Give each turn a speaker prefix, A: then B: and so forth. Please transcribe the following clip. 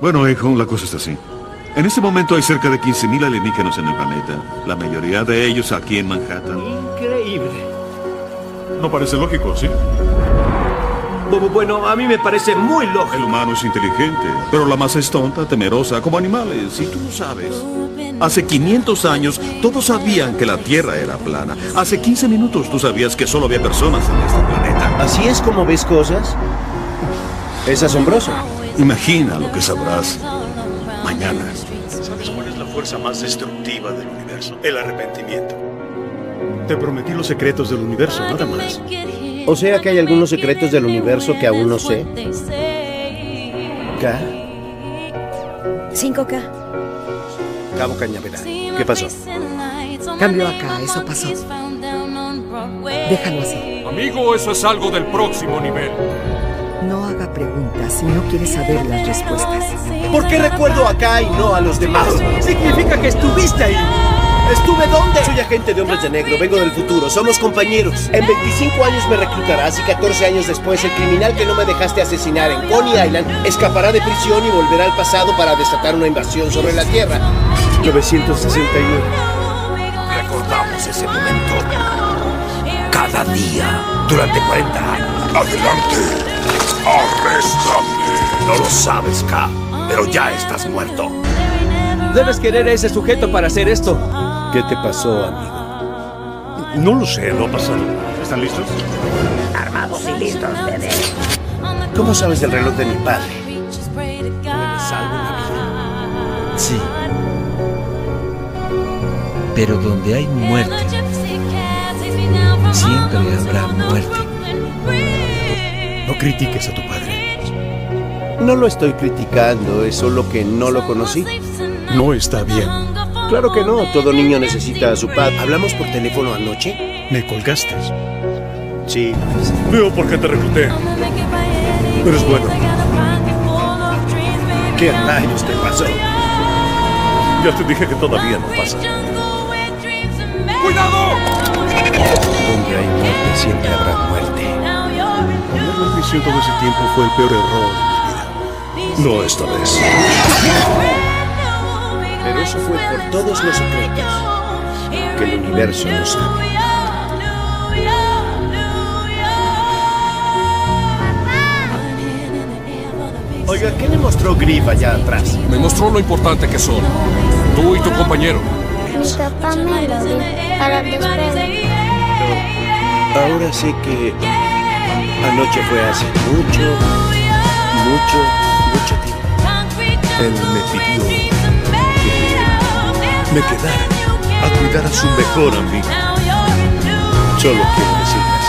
A: Bueno, hijo, la cosa está así. En este momento hay cerca de 15.000 alienígenas en el planeta. La mayoría de ellos aquí en Manhattan.
B: Increíble.
A: No parece lógico, ¿sí?
B: Bueno, a mí me parece muy lógico.
A: El humano es inteligente, pero la masa es tonta, temerosa, como animales. Y tú lo sabes. Hace 500 años todos sabían que la Tierra era plana. Hace 15 minutos tú sabías que solo había personas en este planeta.
C: ¿Así es como ves cosas? Es asombroso.
A: Imagina lo que sabrás mañana.
D: ¿Sabes cuál es la fuerza más destructiva del universo? El arrepentimiento.
A: Te prometí los secretos del universo, nada más.
C: O sea que hay algunos secretos del universo que aún no sé. ¿K?
E: 5K.
C: Cabo Cañaveral. ¿Qué pasó?
E: Cambio acá, eso pasó. Déjalo así.
F: Amigo, eso es algo del próximo nivel.
E: No haga preguntas si no quiere saber las respuestas.
C: ¿Por qué recuerdo acá y no a los demás?
B: Significa que estuviste ahí.
C: ¿Estuve dónde? Soy agente de Hombres de Negro, vengo del futuro, somos compañeros. En 25 años me reclutarás y 14 años después el criminal que no me dejaste asesinar en Coney Island escapará de prisión y volverá al pasado para desatar una invasión sobre la Tierra. 969.
D: Recordamos ese momento. Cada día, durante 40 años. Adelante. No lo sabes, K, pero ya estás muerto.
B: Debes querer a ese sujeto para hacer esto.
C: ¿Qué te pasó, amigo?
A: No lo sé, no ha pasado. ¿Están listos?
G: Armados y listos, bebé.
C: ¿Cómo sabes el reloj de mi padre?
H: Sí. Pero donde hay muerte, siempre habrá muerte.
A: No critiques a tu padre.
C: No lo estoy criticando, es solo que no lo conocí.
A: No está bien.
C: Claro que no, todo niño necesita a su padre. ¿Hablamos por teléfono anoche?
A: Me colgaste.
C: Sí.
A: Veo por qué te recluté. Eres bueno.
C: ¿Qué rayos te pasó?
A: Ya te dije que todavía no pasa.
F: ¡Cuidado!
C: Donde hay muerte siempre habrá muerte.
A: Todo ese tiempo fue el peor error de mi vida. No esta vez.
C: Pero eso fue por todos los secretos que el universo no sabe. Oiga, ¿qué le mostró Griff allá atrás?
F: Me mostró lo importante que son. Tú y tu compañero.
I: Mi papá me lo dio para despedir.
C: Ahora sé que anoche fue hace mucho, mucho.
A: Él me pidió que me quedara a cuidar a su mejor amigo.
C: Solo quiero decir gracias.